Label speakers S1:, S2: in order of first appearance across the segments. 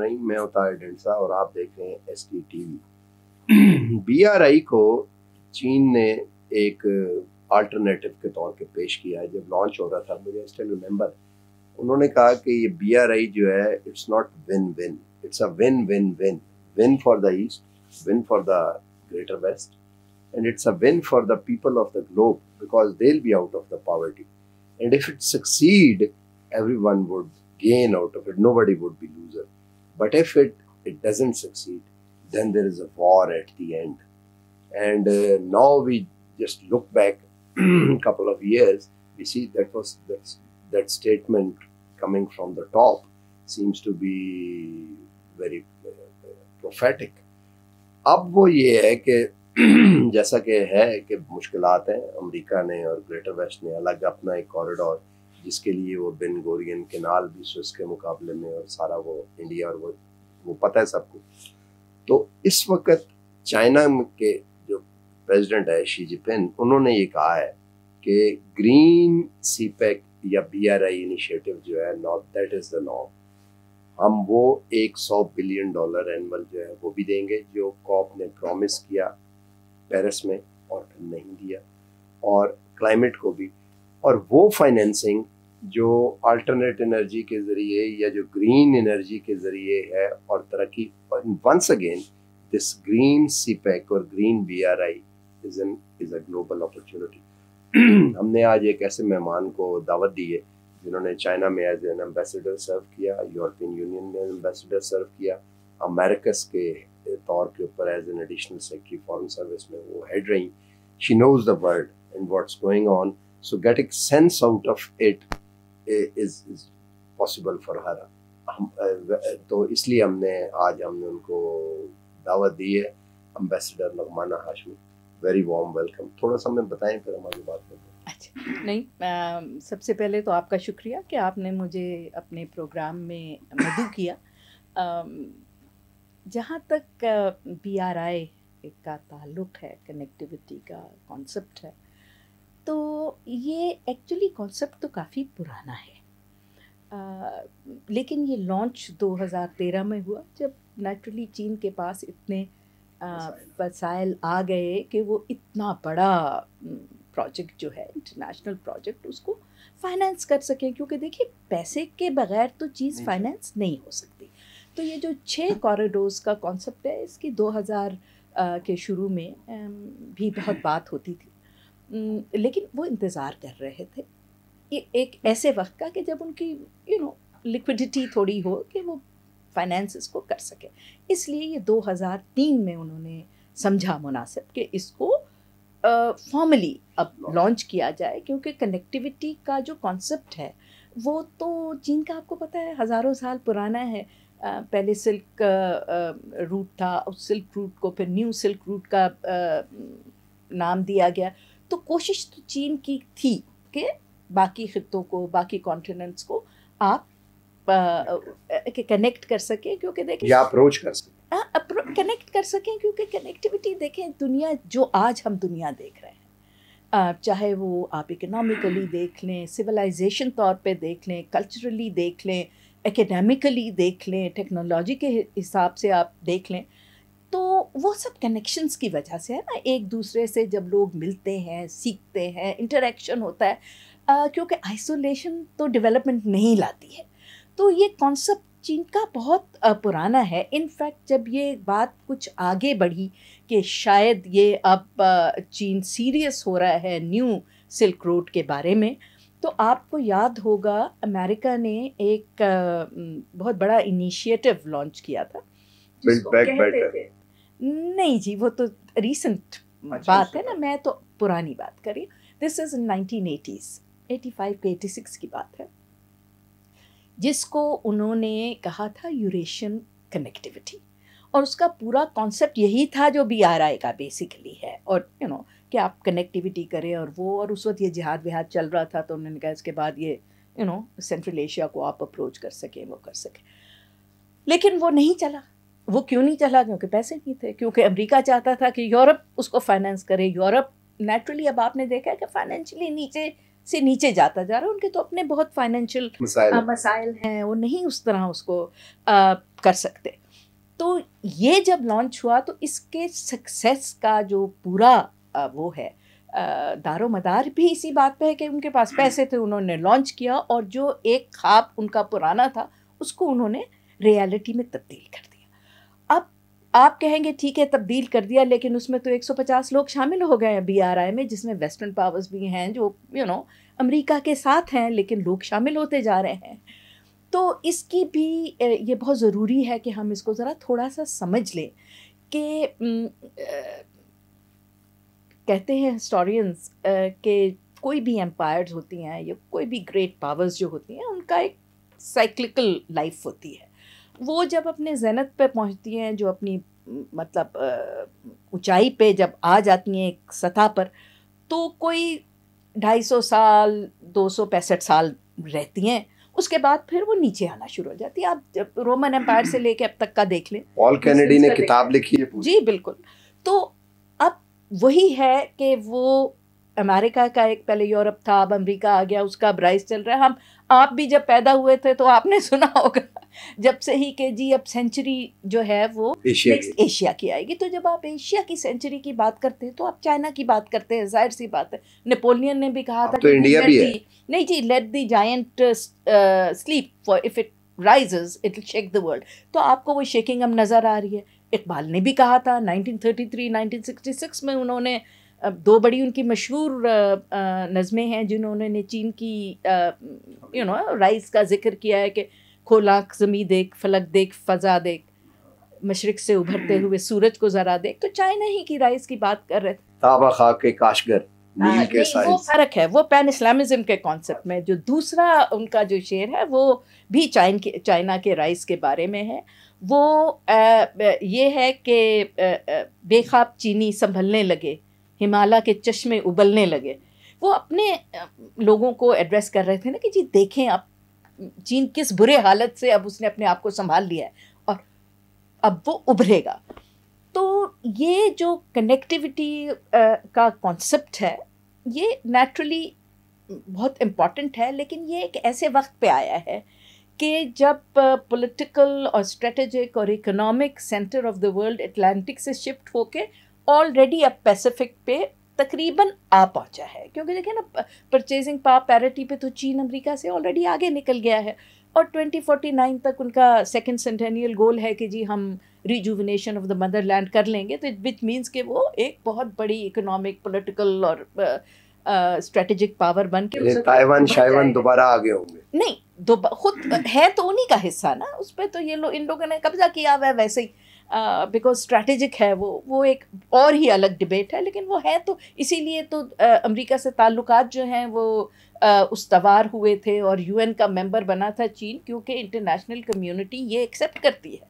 S1: रही मैं उतार डेंसा और आप देख रहे हैं S T TV B R I को चीन ने एक अल्टरनेटिव के तौर पे पेश किया है, जब लॉन्च हो रहा था, मुझे स्टिल रिमेंबर उन्होंने कहा कि ये बी आर आई जो है it's not win win it's a win win win win for the east win for the greater west and it's a win for the people of the globe because they'll be out of the poverty and if it succeed everyone would gain out of it nobody would be loser but if it it doesn't succeed then there is a war at the end and uh, now we just look back a couple of years we see that was that, that statement coming from the top seems to be very uh, prophetic अब वो ये है कि जैसा कि है कि मुश्किल हैं, अमेरिका ने और ग्रेटर वेस्ट ने अलग अपना एक कॉरिडोर जिसके लिए वो बिन गोरियन केनाल भी स्विस के मुकाबले में और सारा वो इंडिया और वो वो पता है सबको। तो इस वक्त चाइना के जो प्रेसिडेंट है शी जिपिन उन्होंने ये कहा है कि ग्रीन सी पैक या बी आर आई इनिशिएटिव जो है not that is the norm हम वो एक सौ बिलियन डॉलर एनुअल जो है वो भी देंगे, जो कॉप ने प्रॉमिस किया पेरिस में और नहीं दिया और क्लाइमेट को भी। और वो फाइनेंसिंग जो अल्टरनेट एनर्जी के ज़रिए या जो ग्रीन एनर्जी के ज़रिए है और तरक्की once again this green CPEC और green B R I is an is a global opportunity हमने आज एक ऐसे मेहमान को दावत दी है, जिन्होंने चाइना में एज एन एम्बेसडर सर्व किया यूरोपियन यूनियन में एम्बेसडर सर्व किया अमेरिकस के तौर के ऊपर as an additional secretary foreign service में वो हेड रही। She knows the world and what's going on so getting sense out of it is is possible for her हम तो इसलिए हमने आज हमने उनको दावत दी है ambassador Nagmana Hashmi very warm welcome थोड़ा सा हमें बताएँ फिर हमारी बात करें
S2: अच्छा नहीं आ, सबसे पहले तो आपका शुक्रिया कि आपने मुझे अपने प्रोग्राम में मदू किया। जहाँ तक बी आर आई का ताल्लुक है कनेक्टिविटी का कॉन्सेप्ट है तो ये एक्चुअली कॉन्सेप्ट तो काफ़ी पुराना है। आ, लेकिन ये लॉन्च 2013 में हुआ जब नेचुरली चीन के पास इतने वसाइल आ गए कि वो इतना बड़ा प्रोजेक्ट जो है इंटरनेशनल प्रोजेक्ट उसको फाइनेंस कर सकें क्योंकि देखिए पैसे के बगैर तो चीज़ फाइनेंस नहीं हो सकती। तो ये जो छः कॉरिडोर्स का कॉन्सेप्ट है इसकी 2000 के शुरू में भी बहुत बात होती थी। लेकिन वो इंतज़ार कर रहे थे। ये एक ऐसे वक्त का कि जब उनकी यू नो लिक्विडिटी थोड़ी हो कि वो फाइनेंस को कर सके। इसलिए ये 2003 में उन्होंने समझा मुनासिब कि इसको फॉर्मली uh, अब लॉन्च किया जाए क्योंकि कनेक्टिविटी का जो कॉन्सेप्ट है वो तो चीन का आपको पता है हज़ारों साल पुराना है। पहले सिल्क रूट था उस सिल्क रूट को फिर न्यू सिल्क रूट का नाम दिया गया। तो कोशिश तो चीन की थी कि बाकी ख़त्ों को बाकी कॉन्टिनेंट्स को आप कनेक्ट कर सकें क्योंकि देखें
S1: या अप्रोच कर सकें।
S2: कनेक्ट कर सकें क्योंकि कनेक्टिविटी देखें दुनिया जो आज हम दुनिया देख रहे हैं। चाहे वो आप इकोनॉमिकली देख लें सिविलाइजेशन तौर पे देख लें कल्चरली देख लें एकेडमिकली देख लें टेक्नोलॉजी के हिसाब से आप देख लें तो वो सब कनेक्शंस की वजह से है ना, एक दूसरे से जब लोग मिलते हैं, सीखते हैं इंटरेक्शन होता है क्योंकि आइसोलेशन तो डेवलपमेंट नहीं लाती है। तो ये कॉन्सेप्ट चीन का बहुत पुराना है इनफैक्ट जब ये बात कुछ आगे बढ़ी कि शायद ये अब चीन सीरियस हो रहा है न्यू सिल्क रोड के बारे में तो आपको याद होगा अमेरिका ने एक बहुत बड़ा इनिशिएटिव लॉन्च किया था नहीं जी वो तो रीसेंट अच्छा, बात है ना मैं तो पुरानी बात करी this is nineteen eighties eighty five eighty six की बात है। जिसको उन्होंने कहा था यूरेशियन कनेक्टिविटी और उसका पूरा कॉन्सेप्ट यही था जो बी आर आई का बेसिकली है और यू you नो know, कि आप कनेक्टिविटी करें और वो और उस वक्त ये जिहाद विहाद चल रहा था तो उन्होंने कहा इसके बाद ये यू नो सेंट्रल एशिया को आप अप्रोच कर सकें वो कर सकें। लेकिन वो नहीं चला। वो क्यों नहीं चला? क्योंकि पैसे नहीं थे। क्योंकि अमेरिका चाहता था कि यूरोप उसको फाइनेंस करे। यूरोप नेचुरली अब आपने देखा है कि फाइनेंशियली नीचे से नीचे जाता जा रहा है। उनके तो अपने बहुत फाइनेंशियल मसाइल हैं। वो नहीं उस तरह उसको आ, कर सकते। तो ये जब लॉन्च हुआ तो इसके सक्सेस का जो पूरा वो है। दारो मदार भी इसी बात पे है कि उनके पास पैसे थे, उन्होंने लॉन्च किया और जो एक ख्वाब उनका पुराना था, उसको उन्होंने रियलिटी में तब्दील कर दिया। अब आप कहेंगे, ठीक है, तब्दील कर दिया, लेकिन उसमें तो 150 लोग शामिल हो गए हैं बी आर आई में, जिसमें वेस्टर्न पावर्स भी हैं, जो यू नो अमेरिका के साथ हैं, लेकिन लोग शामिल होते जा रहे हैं। तो इसकी भी ये बहुत ज़रूरी है कि हम इसको ज़रा थोड़ा सा समझ लें कि कहते हैं हिस्टोरियंस के कोई भी एम्पायर्स होती हैं या कोई भी ग्रेट पावर्स जो होती हैं उनका एक साइक्लिकल लाइफ होती है। वो जब अपने जैनत पे पहुँचती हैं जो अपनी मतलब ऊंचाई पे जब आ जाती हैं एक सतह पर तो कोई ढाई सौ साल दो सौ पैंसठ साल रहती हैं उसके बाद फिर वो नीचे आना शुरू हो जाती है। आप जब रोमन एम्पायर से लेके अब तक का देख लें
S1: पॉल कैनेडी ने किताब लिखी है
S2: जी बिल्कुल। तो वही है कि वो अमेरिका का एक पहले यूरोप था अब अमेरिका आ गया उसका ब्राइस चल रहा है। हम आप भी जब पैदा हुए थे तो आपने सुना होगा जब से ही के जी अब सेंचुरी जो है वो
S1: एशिया
S2: की। एशिया की आएगी। तो जब आप एशिया की सेंचुरी की बात करते हैं तो आप चाइना की बात करते हैं ज़ाहिर सी बात है। नेपोलियन ने भी कहा था
S1: तो इंडिया भी है।
S2: नहीं जी let the giant sleep for if it rises it shake the world तो आपको वो शेकिंग अब नज़र आ रही है। इकबाल ने भी कहा था 1933 1966 में उन्होंने दो बड़ी उनकी मशहूर नज़में हैं जिन्होंने चीन की यू नो राइस का ज़िक्र किया है कि खोलाक ज़मी देख, फलक देख, फ़ज़ा देख, मशरक से उभरते हुए सूरज को ज़रा देख। तो चाइना ही की राइस की बात कर रहे थे।
S1: ताबा खा के काशगर। नील के
S2: वो फ़र्क है वो पैन इस्लामिज़म के कॉन्सेप्ट में जो दूसरा उनका जो शेर है वो भी चाइन के चाइना के राइस के बारे में है। वो आ, ये है कि बेखाब चीनी संभलने लगे हिमालय के चश्मे उबलने लगे। वो अपने लोगों को एड्रेस कर रहे थे ना कि जी देखें आप चीन किस बुरे हालत से अब उसने अपने आप को संभाल लिया है और अब वो उभरेगा। तो ये जो कनेक्टिविटी का कॉन्सेप्ट है, ये नेचुरली बहुत इंपॉर्टेंट है, लेकिन ये एक ऐसे वक्त पे आया है कि जब पॉलिटिकल और स्ट्रेटेजिक और economic centre of the world Atlantic से शिफ्ट होके ऑलरेडी अब पैसिफिक पे तकरीबन आ पहुँचा है। क्योंकि देखिए ना परचेजिंग पावर पैरिटी पे तो चीन अमेरिका से ऑलरेडी आगे निकल गया है और 2049 तक उनका सेकेंड सेंटेनियल गोल है कि जी हम रिजुविनेशन ऑफ़ द मदरलैंड कर लेंगे तो विच मीन्स के वो एक बहुत बड़ी इकोनॉमिक पोलिटिकल और स्ट्रेटेजिक पावर बन के
S1: ताइवान शाइवान दोबारा आगे होंगे।
S2: नहीं दो खुद है तो उन्हीं का हिस्सा ना उस पर तो ये लोग इन लोगों ने कब्जा किया हुआ है वैसे ही। बिकॉज़ uh, स्ट्रैटेजिक है वो वो एक और ही अलग डिबेट है लेकिन वो है तो इसीलिए तो uh, अमेरिका से ताल्लुकात जो हैं वो uh, उस्तवार हुए थे और यूएन का मेंबर बना था चीन क्योंकि इंटरनेशनल कम्युनिटी ये एक्सेप्ट करती है। uh,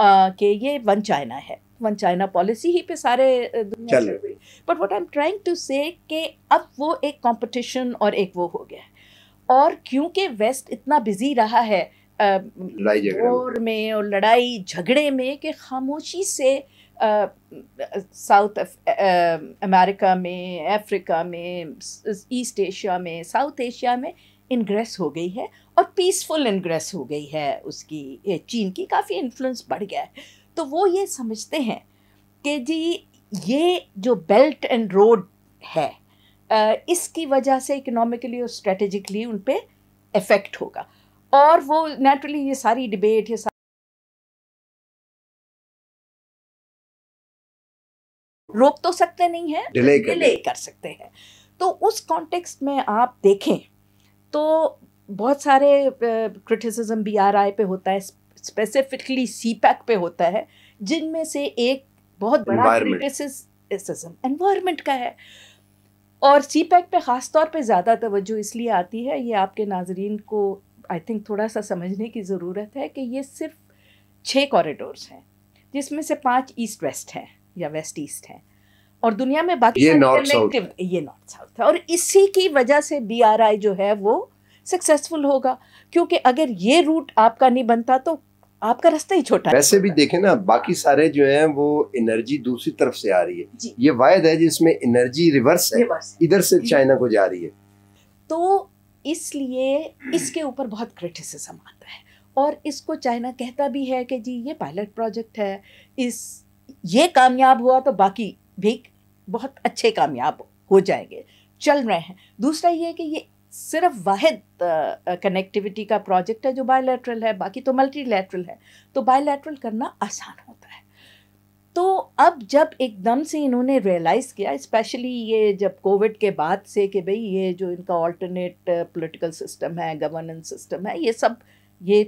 S2: कि ये वन चाइना है। वन चाइना पॉलिसी ही पे सारे दुनिया but what I am trying to say कि अब वो एक कंपटीशन और एक वो हो गया है। और क्योंकि वेस्ट इतना बिज़ी रहा है
S1: वॉर
S2: में। और लड़ाई झगड़े में कि खामोशी से साउथ अमेरिका में अफ्रीका में ईस्ट एशिया में साउथ एशिया में इनग्रेस हो गई है और पीसफुल इनग्रेस हो गई है उसकी चीन की काफ़ी इन्फ्लुएंस बढ़ गया है। तो वो ये समझते हैं कि जी ये जो बेल्ट एंड रोड है इसकी वजह से इकोनॉमिकली और स्ट्रेटेजिकली उन पर इफ़ेक्ट होगा। और वो नेचुरली ये सारी डिबेट ये सारी रोक तो सकते नहीं है
S1: डिले
S2: डिले कर सकते हैं। तो उस कॉन्टेक्स्ट में आप देखें तो बहुत सारे क्रिटिसिज्म बी आर आई पे होता है स्पेसिफिकली सी पैक पे होता है जिनमें से एक बहुत बड़ा क्रिटिसिज्म एनवायरनमेंट का है। और सी पैक पे ख़ास तौर पे ज़्यादा तवज्जो इसलिए आती है ये आपके नाजरीन को आई थिंक थोड़ा सा समझने की ज़रूरत है कि ये सिर्फ़ छः कॉरिडोर्स हैं जिसमें से पाँच ईस्ट वेस्ट हैं या वेस्ट ईस्ट हैं। और दुनिया में बाकी
S1: ये नॉर्थ साउथ
S2: ये नॉर्थ साउथ है। और इसी की वजह से बीआरआई जो है वो सक्सेसफुल होगा। क्योंकि अगर ये रूट आपका नहीं बनता तो आपका रास्ता ही छोटा
S1: वैसे भी देखें ना बाकी सारे जो हैं वो एनर्जी दूसरी तरफ़ से आ रही है। ये वायद है जिसमें एनर्जी रिवर्स है। इधर से चाइना को जा रही है।
S2: तो इसलिए इसके ऊपर बहुत क्रिटिसिज्म आता है। और इसको चाइना कहता भी है कि जी ये पायलट प्रोजेक्ट है। इस ये कामयाब हुआ तो बाकी भी बहुत अच्छे कामयाब हो जाएँगे, चल रहे हैं। दूसरा ये है कि ये सिर्फ़ वाहिद कनेक्टिविटी का प्रोजेक्ट है जो बायोलेटरल है, बाकी तो मल्टीलेटरल है। तो बायोलेटरल करना आसान होता है। तो अब जब एकदम से इन्होंने रियलाइज़ किया स्पेशली ये जब कोविड के बाद से कि भाई ये जो इनका ऑल्टरनेट पॉलिटिकल सिस्टम है गवर्नेंस सिस्टम है, ये सब, ये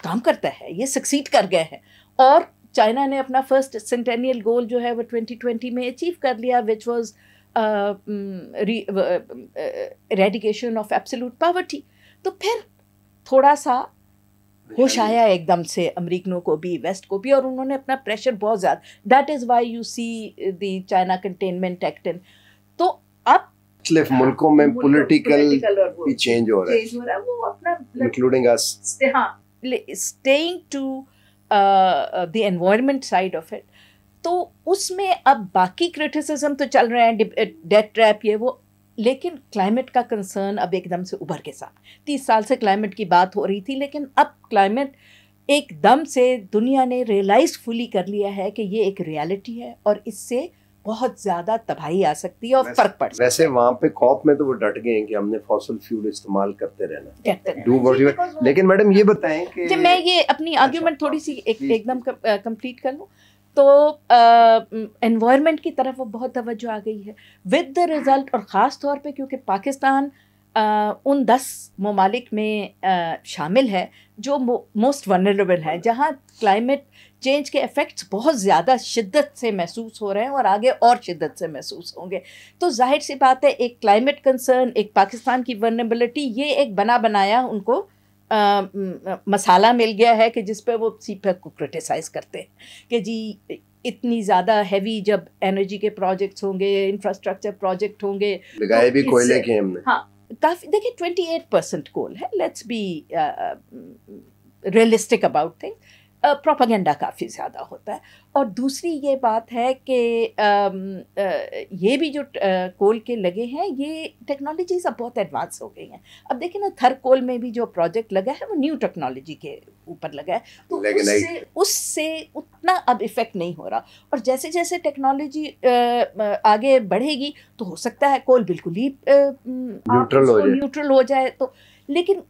S2: काम करता है, ये सक्सीड कर गए हैं। और चाइना ने अपना फ़र्स्ट सेंटेनियल गोल जो है वो 2020 में अचीव कर लिया which was eradication of absolute poverty तो फिर थोड़ा सा होश आया। एकदम से अमरीकनों को भी वेस्ट को भी और उन्होंने अपना प्रेशर बहुत ज़्यादा that is why you see the China containment act in तो अब
S1: मुख्तलिफ़ मुल्कों में पॉलिटिकल भी चेंज हो रहा है।
S2: हो है वो अपना
S1: इंक्लूडिंग अस
S2: हाँ staying to the environment side of it तो उसमें अब बाकी क्रिटिसिज्म तो चल रहे हैं डेट ट्रैप ये वो, लेकिन क्लाइमेट का कंसर्न अब एकदम से उभर के साथ। तीस साल से क्लाइमेट की बात हो रही थी, लेकिन अब क्लाइमेट एकदम से दुनिया ने रियलाइज़ फुली कर लिया है कि ये एक रियलिटी है और इससे बहुत ज़्यादा तबाही आ सकती है और फ़र्क पड़ सकता
S1: वैसे वहाँ पे कॉप में तो वो डट गए हैं कि हमने फॉसल फ्यूल इस्तेमाल करते रहना। डू व्हाट लेकिन मैडम ये बताएँ कि
S2: मैं ये अपनी आर्ग्यूमेंट अच्छा। थोड़ी सी एक, एकदम कंप्लीट कर लूँ। तो इन्वायरमेंट की तरफ़ वो बहुत तवज्जो आ गई है। विद द रिज़ल्ट और ख़ास तौर पे क्योंकि पाकिस्तान आ, उन दस ममालिक में आ, शामिल है जो मोस्ट वनरेबल हैं। जहाँ क्लाइमेट चेंज के इफ़ेक्ट्स बहुत ज़्यादा शिद्दत से महसूस हो रहे हैं और आगे और शिद्दत से महसूस होंगे। तो ज़ाहिर सी बात है एक क्लाइमेट कंसर्न एक पाकिस्तान की वनरेबिलिटी ये एक बना बनाया उनको आ, मसाला मिल गया है कि जिस पे वो सीपैक को क्रिटिसाइज़ करते हैं कि जी इतनी ज़्यादा हैवी जब एनर्जी के प्रोजेक्ट्स होंगे इंफ्रास्ट्रक्चर प्रोजेक्ट होंगे
S1: लगाए तो भी कोयले के हमने?
S2: हाँ काफ़ी देखिए ट्वेंटी एट परसेंट कोल है। Let's be realistic about things propaganda काफ़ी ज़्यादा होता है। और दूसरी ये बात है कि ये भी जो कोल के लगे हैं ये टेक्नोलॉजीज़ अब बहुत एडवांस हो गई हैं। अब देखिए ना थर कोल में भी जो प्रोजेक्ट लगा है वो न्यू टेक्नोलॉजी के ऊपर लगा है। तो उससे उससे उतना अब इफ़ेक्ट नहीं हो रहा। और जैसे जैसे टेक्नोलॉजी आगे बढ़ेगी तो हो सकता है कोल बिल्कुल ही
S1: न्यूट्रल हो
S2: न्यूट्रल हो जाए तो। लेकिन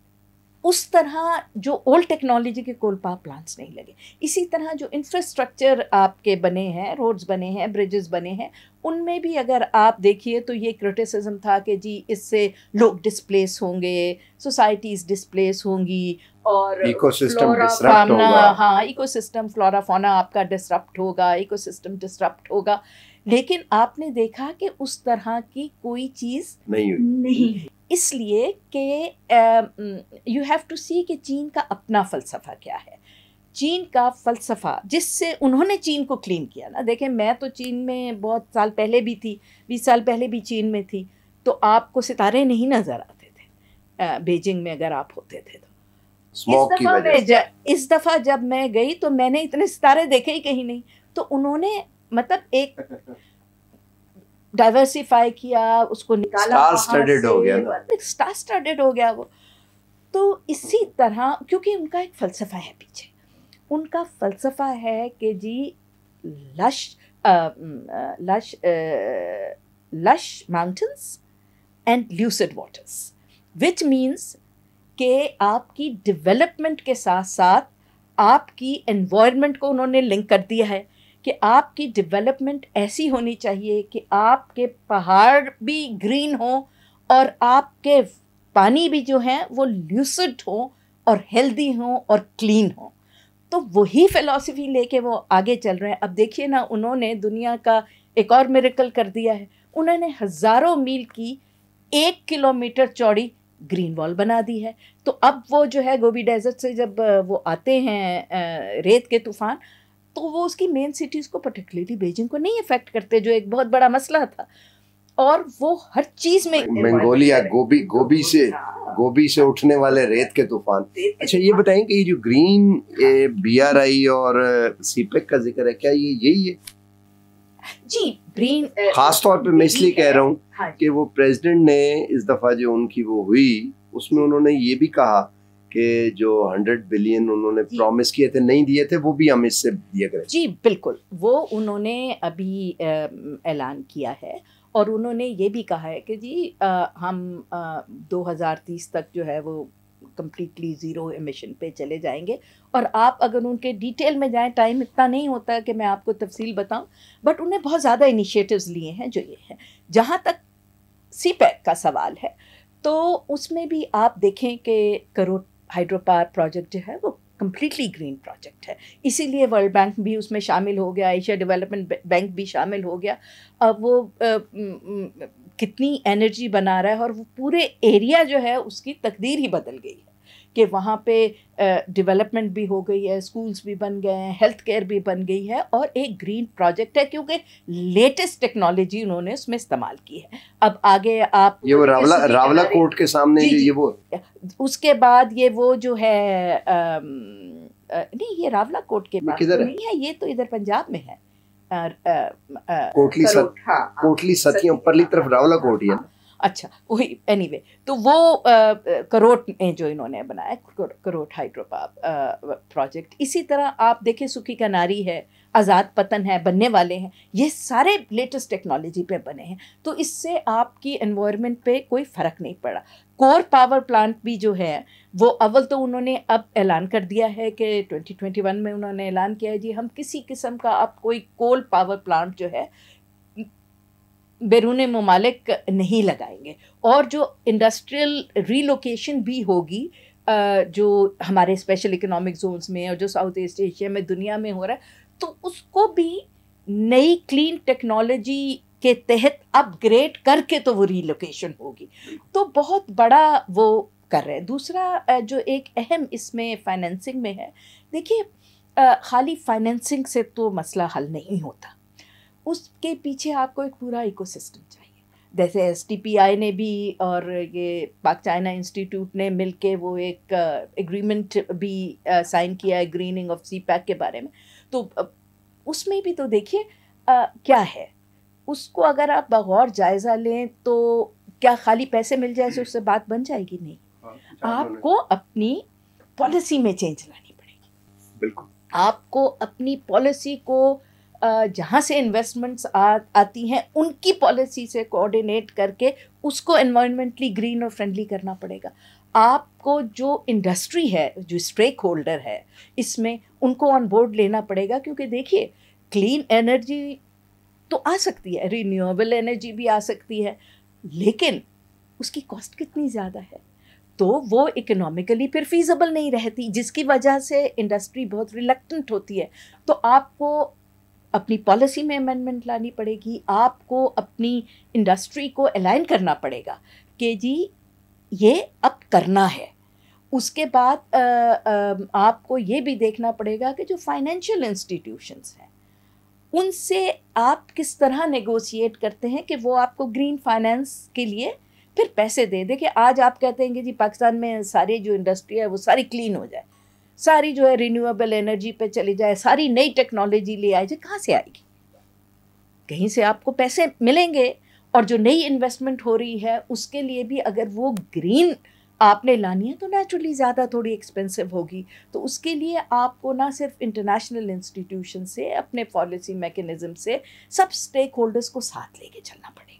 S2: उस तरह जो ओल्ड टेक्नोलॉजी के कोल पावर प्लांट्स नहीं लगे। इसी तरह जो इंफ्रास्ट्रक्चर आपके बने हैं रोड्स बने हैं ब्रिजेस बने हैं उनमें भी अगर आप देखिए तो ये क्रिटिसिज्म था कि जी इससे लोग डिस्प्लेस होंगे सोसाइटीज़ डिस्प्लेस होंगी और
S1: इकोसिस्टम होगा।
S2: हाँ इकोसिस्टम फ्लोरा फोना आपका डिसरप्ट होगा इकोसिस्टम डिसरप्ट होगा। लेकिन आपने देखा कि उस तरह की कोई चीज़
S1: नहीं
S2: नहीं इसलिए कि यू हैव टू सी कि चीन का अपना फ़लसफ़ा क्या है। चीन का फ़लसफ़ा जिससे उन्होंने चीन को क्लीन किया ना। देखें मैं तो चीन में बहुत साल पहले भी थी बीस साल पहले भी चीन में थी तो आपको सितारे नहीं नज़र आते थे बीजिंग में अगर आप होते थे तो।
S1: की वजह
S2: इस दफ़ा जब मैं गई तो मैंने इतने सितारे देखे ही कहीं नहीं। तो उन्होंने मतलब एक डाइवर्सिफाई किया उसको निकाला
S1: स्टार स्टडेड हो गया
S2: स्टार स्टडेड हो गया वो। तो इसी तरह क्योंकि उनका एक फ़लसफ़ा है पीछे। उनका फ़लसफ़ा है कि जी lush lush lush mountains and lucid waters which means के आपकी डेवलपमेंट के साथ साथ आपकी एनवायरनमेंट को उन्होंने लिंक कर दिया है। कि आपकी डेवलपमेंट ऐसी होनी चाहिए कि आपके पहाड़ भी ग्रीन हो और आपके पानी भी जो हैं वो ल्यूसिड हो और हेल्दी हो और क्लीन हो। तो वही फ़िलासफ़ी लेके वो आगे चल रहे हैं। अब देखिए ना, उन्होंने दुनिया का एक और मेरेकल कर दिया है। उन्होंने हज़ारों मील की एक किलोमीटर चौड़ी ग्रीन वॉल बना दी है। तो अब वो जो है गोबी डेजर्ट से जब वो आते हैं रेत के तूफ़ान तो वो उसकी मेन सिटीज़ को पर्टिकुलरली बीजिंग को नहीं अफेक्ट करते जो एक बहुत बड़ा मसला था। और वो हर चीज़ में
S1: मंगोलिया गोभी गोभी से गोभी से उठने वाले रेत के तूफ़ान। अच्छा ये बताएँ कि ये जो ग्रीन बी आर आई और सीपेक का ज़िक्र है क्या ये यही है?
S2: जी ग्रीन
S1: खास तौर पे मैं इसलिए कह रहा हूँ हाँ कि वो प्रेसिडेंट ने इस दफ़ा जो उनकी वो हुई उसमें उन्होंने ये भी कहा कि जो हंड्रेड बिलियन उन्होंने प्रॉमिस किए थे नहीं दिए थे वो भी हम इससे दिए करें।
S2: जी बिल्कुल। वो उन्होंने अभी ऐलान किया है और उन्होंने ये भी कहा है कि जी आ, हम आ, 2030 तक जो है वो कम्प्लीटली ज़ीरो एमिशन पे चले जाएँगे। और आप अगर उनके डिटेल में जाएँ टाइम इतना नहीं होता कि मैं आपको तफसील बताऊँ बट उन्हें बहुत ज़्यादा इनिशिएटिव्स लिए हैं जो ये हैं। जहाँ तक सी पैक का सवाल है तो उसमें भी आप देखें कि करोड़ हाइड्रो पावर प्रोजेक्ट जो है वो कम्प्लीटली ग्रीन प्रोजेक्ट है। इसीलिए वर्ल्ड बैंक भी उसमें शामिल हो गया एशिया डेवलपमेंट बैंक भी शामिल हो गया। अब वो आ, कितनी एनर्जी बना रहा है और वो पूरे एरिया जो है उसकी तकदीर ही बदल गई है। कि वहाँ पे डेवलपमेंट भी हो गई है स्कूल्स भी बन गए हैं हेल्थ केयर भी बन गई है और एक ग्रीन प्रोजेक्ट है क्योंकि लेटेस्ट टेक्नोलॉजी उन्होंने उसमें इस्तेमाल की है। अब आगे आप
S1: ये वो रावला रावला कोर्ट के सामने जो ये वो
S2: उसके बाद ये वो जो है आ, नहीं ये रावला कोर्ट के पास तो नहीं है ये तो इधर पंजाब में है।
S1: कोटली सत, हाँ, कोटली सतियों परली तरफ़ रावला कोर्ट है
S2: अच्छा वही एनी anyway, तो वो करोट में जो इन्होंने बनाया करोट हाइड्रो प्रोजेक्ट इसी तरह आप देखें सुखी कनारी है आज़ाद पतन है बनने वाले हैं ये सारे लेटेस्ट टेक्नोलॉजी पे बने हैं तो इससे आपकी एनवायरनमेंट पे कोई फ़र्क नहीं पड़ा। कोर पावर प्लांट भी जो है वो अव्वल तो उन्होंने अब ऐलान कर दिया है कि 2021 में उन्होंने ऐलान किया है जी हम किसी किस्म का अब कोई कोल पावर प्लांट जो है बैरून ममालिक नहीं लगाएँगे। और जो इंडस्ट्रियल रीलोकेशन भी होगी जो हमारे स्पेशल इकोनॉमिक जोन्स में और जो साउथ ईस्ट एशिया में, दुनिया में हो रहा है तो उसको भी नई क्लीन टेक्नोलॉजी के तहत अपग्रेड करके तो वो रीलोकेशन होगी। तो बहुत बड़ा वो कर रहे हैं। दूसरा जो एक अहम इसमें फाइनेंसिंग में है, देखिए खाली फाइनेंसिंग से तो मसला हल नहीं होता। उसके पीछे आपको एक पूरा इकोसिस्टम चाहिए। जैसे एसटीपीआई ने भी और ये पाक चाइना इंस्टीट्यूट ने मिल के वो एक एग्रीमेंट भी साइन किया है ग्रीनिंग ऑफ़ सी पैक के बारे में। तो उसमें भी तो देखिए क्या है? उसको अगर आप बगौर जायज़ा लें तो क्या खाली पैसे मिल जाए तो उससे बात बन जाएगी? नहीं। हाँ, आपको अपनी पॉलिसी में चेंज लानी पड़ेगी।
S1: बिल्कुल।
S2: आपको अपनी पॉलिसी को जहाँ से इन्वेस्टमेंट्स आती हैं, उनकी पॉलिसी से कोऑर्डिनेट करके उसको इन्वायरमेंटली ग्रीन और फ्रेंडली करना पड़ेगा। आपको जो इंडस्ट्री है, जो स्टेक होल्डर है, इसमें उनको ऑन बोर्ड लेना पड़ेगा क्योंकि देखिए क्लीन एनर्जी तो आ सकती है रिन्यूएबल एनर्जी भी आ सकती है, लेकिन उसकी कॉस्ट कितनी ज़्यादा है? तो वो इकोनॉमिकली फिर फीजिबल नहीं रहती, जिसकी वजह से इंडस्ट्री बहुत रिलेक्टेंट होती है। तो आपको अपनी पॉलिसी में अमेंडमेंट लानी पड़ेगी आपको अपनी इंडस्ट्री को अलाइन करना पड़ेगा कि जी ये अब करना है। उसके बाद आ, आ, आपको ये भी देखना पड़ेगा कि जो फाइनेंशियल इंस्टीट्यूशंस हैं उनसे आप किस तरह नेगोशिएट करते हैं कि वो आपको ग्रीन फाइनेंस के लिए फिर पैसे दे दे कि आज आप कहते हैं कि जी पाकिस्तान में सारी जो इंडस्ट्री है वो सारी क्लीन हो जाए। सारी जो है रिन्यूएबल एनर्जी पे चली जाए, सारी नई टेक्नोलॉजी ले आए जाए कहाँ से आएगी? कहीं से आपको पैसे मिलेंगे और जो नई इन्वेस्टमेंट हो रही है, उसके लिए भी अगर वो ग्रीन आपने लानी है तो नेचुरली ज़्यादा थोड़ी एक्सपेंसिव होगी। तो उसके लिए आपको ना सिर्फ़ इंटरनेशनल इंस्टीट्यूशन से, अपने पॉलिसी मैकेनिज़्म से सब स्टेक होल्डर्स को साथ लेके चलना पड़ेगा।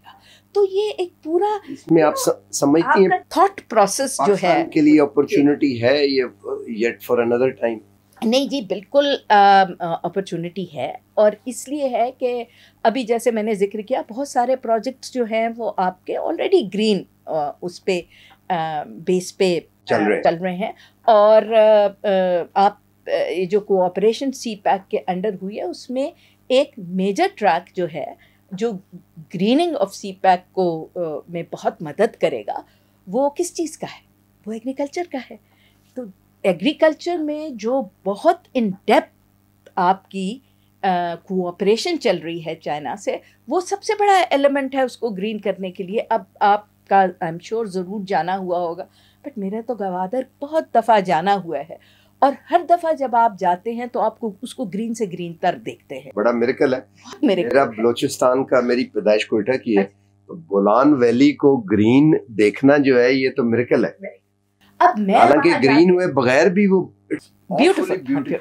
S2: तो ये एक पूरा
S1: इसमें आप समझती हैं।
S2: थॉट प्रोसेस जो है।
S1: के लिए अपॉर्चुनिटी है ये येट फॉर अनदर टाइम
S2: नहीं जी बिल्कुल अपॉर्चुनिटी है। और इसलिए है कि अभी जैसे मैंने ज़िक्र किया बहुत सारे प्रोजेक्ट्स जो हैं वो आपके ऑलरेडी ग्रीन उस पे बेस पे
S1: चल रहे
S2: चल रहे हैं। और आप ये जो कोऑपरेशन सी पैक के अंडर हुई है उसमें एक मेजर ट्रैक जो है जो ग्रीनिंग ऑफ़ सी पैक को आ, में बहुत मदद करेगा वो किस चीज़ का है? वो एग्रीकल्चर का है। तो एग्रीकल्चर में जो बहुत इन डेप्थ आपकी कोऑपरेशन चल रही है चाइना से वो सबसे बड़ा एलिमेंट है उसको ग्रीन करने के लिए। अब आपका आई एम श्योर ज़रूर जाना हुआ होगा। बट मेरा तो गवादर बहुत दफ़ा जाना हुआ है। और हर दफ़ा जब आप जाते हैं तो आपको उसको ग्रीन से ग्रीन तर देखते हैं।
S1: बड़ा मेरिकल है।
S2: मेरे
S1: मेरा बलोचिस्तान का मेरी पैदाइश कोयटा की है। तो बोलान वैली को ग्रीन देखना जो है ये तो मेरिकल है।
S2: अब मैं
S1: हालाँकि ग्रीन हुए बगैर भी वो ब्यूटीफुल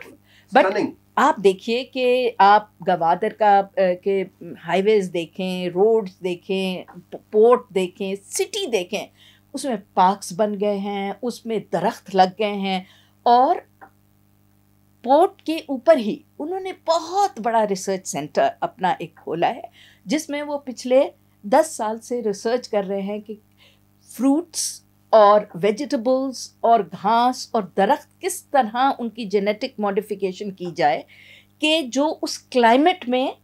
S1: स्टनिंग
S2: आप देखिए कि आप गवादर का के हाईवेज देखें रोड्स देखें पोर्ट देखें सिटी देखें उसमें पार्क्स बन गए हैं उसमें दरख्त लग गए हैं और पोर्ट के ऊपर ही उन्होंने बहुत बड़ा रिसर्च सेंटर अपना एक खोला है जिसमें वो पिछले दस साल से रिसर्च कर रहे हैं कि फ्रूट्स और वेजिटेबल्स और घास और दरख्त किस तरह उनकी जेनेटिक मॉडिफिकेशन की जाए कि जो उस क्लाइमेट में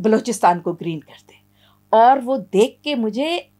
S2: बलूचिस्तान को ग्रीन कर दे। और वो देख के मुझे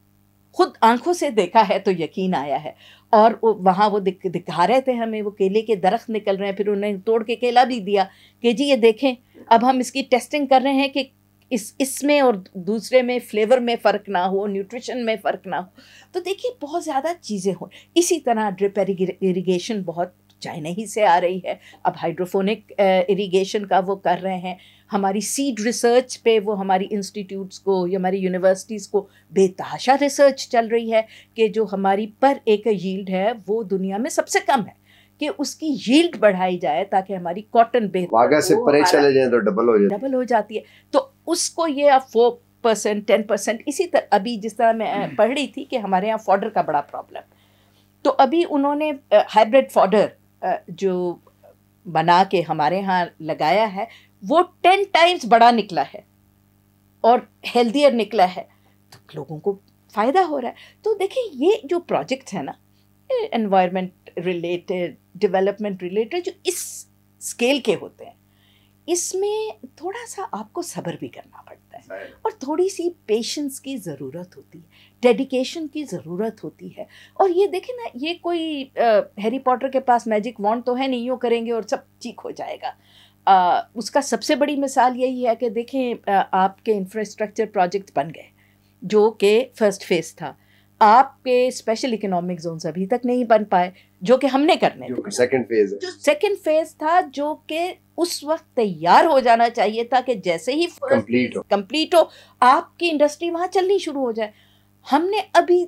S2: खुद आँखों से देखा है तो यकीन आया है। और वहाँ वो दिख, दिखा रहे थे हमें, वो केले के दरख्त निकल रहे हैं, फिर उन्हें तोड़ के केला भी दिया। कि जी ये देखें, अब हम इसकी टेस्टिंग कर रहे हैं कि इस, इसमें और दूसरे में फ्लेवर में फ़र्क ना हो न्यूट्रिशन में फ़र्क ना हो। तो देखिए, बहुत ज़्यादा चीज़ें हो। इसी तरह ड्रिप इरीगेशन बहुत चाइना ही से आ रही है। अब हाइड्रोफोनिक इरिगेशन का वो कर रहे हैं। हमारी सीड रिसर्च पे वो हमारी इंस्टीट्यूट्स को या हमारी यूनिवर्सिटीज़ को बेतहाशा रिसर्च चल रही है कि जो हमारी पर एक यील्ड है वो दुनिया में सबसे कम है। कि उसकी यील्ड बढ़ाई जाए ताकि हमारी कॉटन बेहतर
S1: से परे चले जाएँ तो डबल हो जाए
S2: डबल हो जाती है। तो उसको ये अब फोर परसेंट टेन परसेंट इसी तरह अभी जिस तरह मैं पढ़ रही थी कि हमारे यहाँ फॉडर का बड़ा प्रॉब्लम तो अभी उन्होंने हाइब्रिड फॉडर जो बना के हमारे यहाँ लगाया है वो टेन टाइम्स बड़ा निकला है और हेल्दियर निकला है। तो लोगों को फ़ायदा हो रहा है। तो देखिए ये जो प्रोजेक्ट है ना एनवायरनमेंट रिलेटेड डेवलपमेंट रिलेटेड जो इस स्केल के होते हैं इसमें थोड़ा सा आपको सब्र भी करना पड़ता है। और थोड़ी सी पेशेंस की ज़रूरत होती है। डेडिकेशन की ज़रूरत होती है। और ये देखें ना ये कोई हैरी पॉटर के पास मैजिक वॉन्ड तो है नहीं यूँ करेंगे और सब ठीक हो जाएगा। आ, उसका सबसे बड़ी मिसाल यही है कि देखें आ, आपके इंफ्रास्ट्रक्चर प्रोजेक्ट बन गए जो कि फ़र्स्ट फ़ेज़ था। आपके स्पेशल इकोनॉमिक जोन्स अभी तक नहीं बन पाए जो कि हमने करने
S1: सेकंड फ़ेज़ है।
S2: जो सेकंड फ़ेज़ था जो कि उस वक्त तैयार हो जाना चाहिए था कि जैसे ही
S1: Complete हो।
S2: कंप्लीट हो आपकी इंडस्ट्री वहाँ चलनी शुरू हो जाए। हमने अभी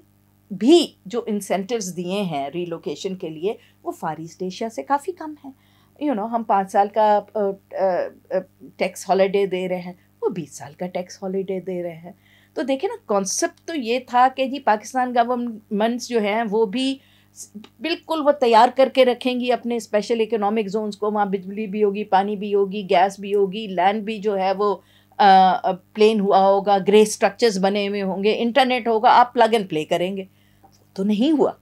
S2: भी जो इंसेंटिव्स दिए हैं रीलोकेशन के लिए वो फार ईस्ट एशिया से काफ़ी कम है। यू you नो know, हम पाँच साल का टैक्स हॉलीडे दे रहे हैं वो बीस साल का टैक्स हॉलीडे दे रहे हैं। तो देखे ना कॉन्सेप्ट तो ये था कि जी पाकिस्तान गवर्नमेंट्स जो हैं वो भी बिल्कुल वो तैयार करके रखेंगी अपने स्पेशल इकोनॉमिक जोन्स को। वहाँ बिजली भी होगी पानी भी होगी गैस भी होगी लैंड भी जो है वो प्लेन हुआ होगा ग्रे स्ट्रक्चर्स बने हुए होंगे इंटरनेट होगा आप प्लग एंड प्ले करेंगे। तो नहीं हुआ।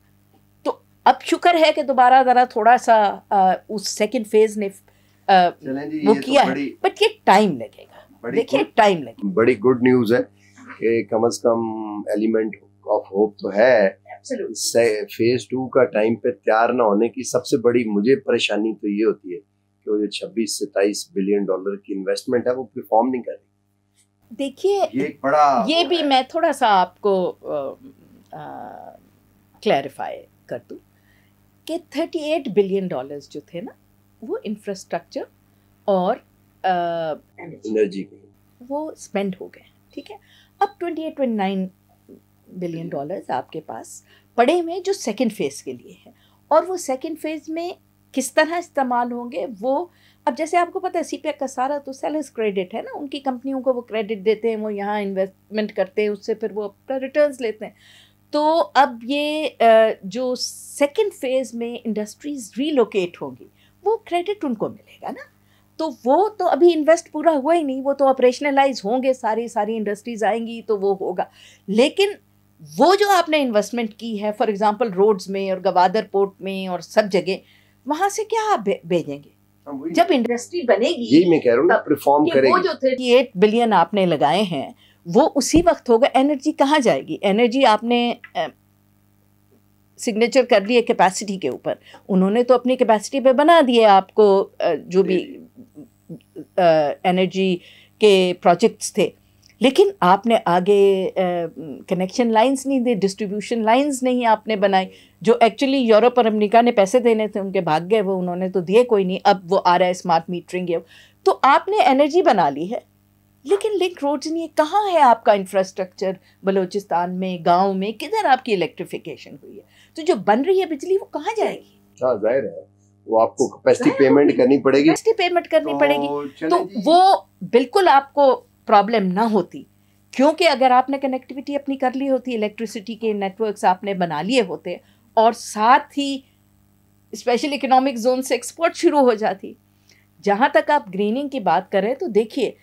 S2: तो अब शुक्र है कि दोबारा ज़रा थोड़ा सा आ, उस सेकंड फ़ेज़ ने आ, वो किया
S1: तो
S2: है। बट ये टाइम लगेगा। देखिए टाइम लगेगा।
S1: बड़ी गुड न्यूज़ है कि कम से कम एलिमेंट ऑफ़ होप तो है। फ़ेज़ टू का टाइम पे तैयार ना होने की सबसे बड़ी मुझे परेशानी तो ये होती है कि वो जो 26 से 23 बिलियन डॉलर की इन्वेस्टमेंट है वो परफॉर्म नहीं कर रही।
S2: देखिए
S1: ये बड़ा
S2: ये भी मैं थोड़ा सा आपको क्लैरिफाई कर दूँ कि 38 बिलियन डॉलर्स जो थे ना वो इंफ्रास्ट्रक्चर और
S1: एनर्जी
S2: वो स्पेंड हो गए ठीक है? अब 28 29 बिलियन डॉलर्स आपके पास पड़े हुए जो सेकंड फ़ेज़ के लिए है और वो सेकंड फ़ेज़ में किस तरह इस्तेमाल होंगे वो अब जैसे आपको पता है सीपीएफ का सारा तो सेलर्स क्रेडिट है ना? उनकी कंपनियों को वो क्रेडिट देते हैं, वो यहाँ इन्वेस्टमेंट करते हैं, उससे फिर वो अपना रिटर्न लेते हैं। तो अब ये जो सेकेंड फ़ेज़ में इंडस्ट्रीज़ रीलोकेट होंगी, वो क्रेडिट उनको मिलेगा ना? तो वो तो अभी इन्वेस्ट पूरा हुआ ही नहीं, वो तो ऑपरेशनलाइज होंगे, सारी सारी इंडस्ट्रीज़ आएँगी तो वो होगा। लेकिन वो जो आपने इन्वेस्टमेंट की है फॉर एग्जांपल रोड्स में और गवादर पोर्ट में और सब जगह, वहाँ से क्या आप भेजेंगे जब इंडस्ट्री बनेगी
S1: यही मैं कह रहा हूँ ना परफॉर्म
S2: करेगी वो
S1: जो
S2: जो एट बिलियन आपने लगाए हैं वो उसी वक्त होगा एनर्जी कहाँ जाएगी? एनर्जी आपने सिग्नेचर कर लिए कैपेसिटी के ऊपर। उन्होंने तो अपनी कैपेसिटी पे बना दिए आपको जो भी एनर्जी के प्रोजेक्ट्स थे। लेकिन आपने आगे कनेक्शन लाइंस नहीं दी डिस्ट्रीब्यूशन लाइंस नहीं आपने बनाई जो एक्चुअली यूरोप और अमेरिका ने पैसे देने थे उनके भाग गए वो उन्होंने तो दिए कोई नहीं अब वो आ रहा है स्मार्ट मीटरिंग है तो आपने एनर्जी बना ली है लेकिन लिंक रोड्स नहीं है कहाँ है आपका इंफ्रास्ट्रक्चर बलूचिस्तान में गाँव में किधर आपकी इलेक्ट्रिफिकेशन हुई है? तो जो बन रही है बिजली वो कहाँ जाएगी?
S1: हाँ ज़ाहिर है वो आपको कैपेसिटी पेमेंट करनी पड़ेगी।
S2: कैपेसिटी पेमेंट करनी तो पड़ेगी। तो वो बिल्कुल आपको प्रॉब्लम ना होती। क्योंकि अगर आपने कनेक्टिविटी अपनी कर ली होती इलेक्ट्रिसिटी के नेटवर्क्स आपने बना लिए होते, और साथ ही स्पेशल इकोनॉमिक जोन से एक्सपोर्ट शुरू हो जाती। जहाँ तक आप ग्रीनिंग की बात करें तो देखिए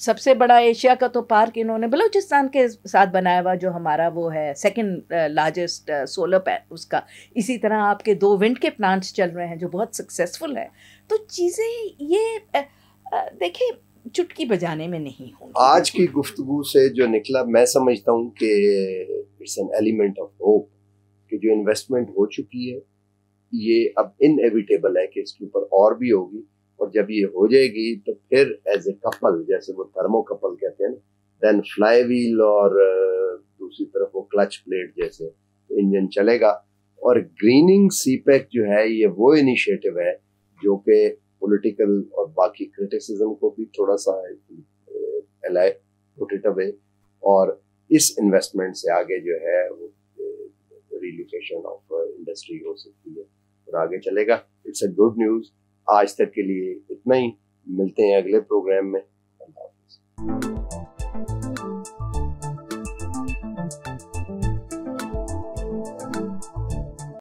S2: सबसे बड़ा एशिया का तो पार्क इन्होंने बलूचिस्तान के साथ बनाया हुआ, जो हमारा वो है सेकंड लार्जेस्ट सोलर पैन उसका। इसी तरह आपके दो विंड के प्लांट्स चल रहे हैं, जो बहुत सक्सेसफुल है। तो चीज़ें ये देखिए चुटकी बजाने में नहीं होंगी।
S1: आज की गुफ्तगु से जो निकला, मैं समझता हूँ कि it's an element of hope कि जो इन्वेस्टमेंट हो चुकी है, ये अब इनएविटेबल है कि इसके ऊपर और भी होगी और जब ये हो जाएगी तो फिर एज ए कपल जैसे वो थर्मो कपल कहते हैं देन फ्लाई व्हील और दूसरी तरफ़ वो क्लच प्लेट जैसे इंजन चलेगा। और ग्रीनिंग सीपैक जो है, ये वो इनिशिएटिव है जो कि पॉलिटिकल और बाकी क्रिटिसिज्म को भी थोड़ा सा पुट अवे और इस इन्वेस्टमेंट से आगे जो है वो रिलोकेशन ऑफ़ इंडस्ट्री हो सकती है और आगे चलेगा। इट्स अ गुड न्यूज़ आज तक के लिए इतना ही। मिलते हैं अगले प्रोग्राम में। अल्लाह हाफिज़।